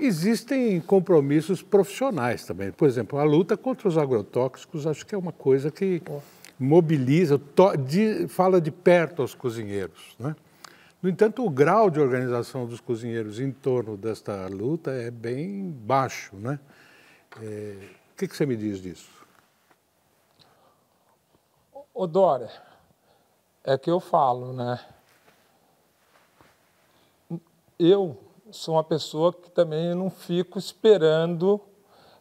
Existem compromissos profissionais também. Por exemplo, a luta contra os agrotóxicos acho que é uma coisa que mobiliza, to, de, fala de perto aos cozinheiros. Né? No entanto, o grau de organização dos cozinheiros em torno desta luta é bem baixo. Né? É, o que, que você me diz disso? Ô Dória, é que eu falo, né? Eu sou uma pessoa que também não fico esperando.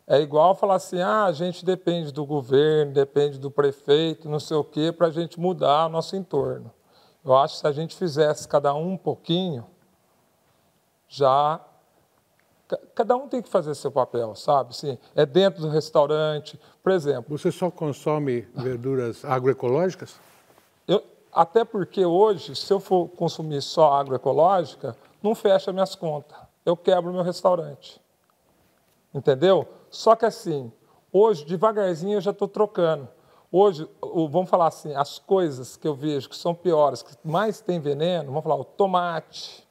É igual falar assim: ah, a gente depende do governo, depende do prefeito, não sei o quê, para a gente mudar o nosso entorno. Eu acho que se a gente fizesse cada um um pouquinho, já. Cada um tem que fazer seu papel, sabe? Sim, é dentro do restaurante, por exemplo. Você só consome verduras agroecológicas? Eu, até porque hoje, se eu for consumir só agroecológica, não fecha minhas contas. Eu quebro meu restaurante. Entendeu? Só que assim, hoje, devagarzinho, eu já estou trocando. Hoje, vamos falar assim, as coisas que eu vejo que são piores, que mais tem veneno, vamos falar o tomate,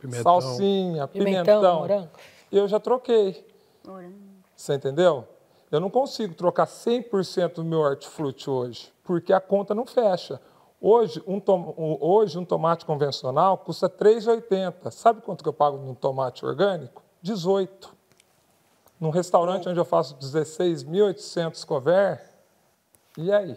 pimentão. salsinha, pimentão, pimentão eu já troquei. Morango. Você entendeu? Eu não consigo trocar 100% do meu hortifruti hoje, porque a conta não fecha. Hoje um, tom, hoje, um tomate convencional custa R$ 3,80. Sabe quanto que eu pago num tomate orgânico? 18. Num restaurante onde eu faço 16.800 cover, e aí?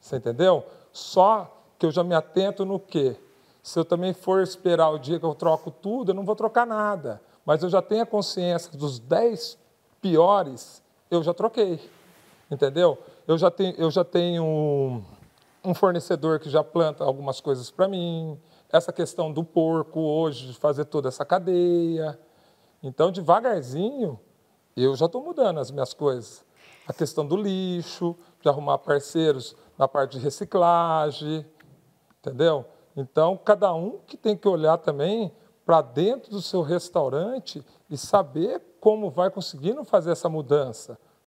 Você entendeu? Só que eu já me atento no quê? Se eu também for esperar o dia que eu troco tudo, eu não vou trocar nada. Mas eu já tenho a consciência dos 10 piores, eu já troquei. Entendeu? Eu já tenho, eu já tenho um fornecedor que já planta algumas coisas para mim, essa questão do porco hoje, de fazer toda essa cadeia. Então, devagarzinho, eu já estou mudando as minhas coisas. A questão do lixo, de arrumar parceiros na parte de reciclagem, entendeu? Então, cada um que tem que olhar também para dentro do seu restaurante e saber como vai conseguindo fazer essa mudança.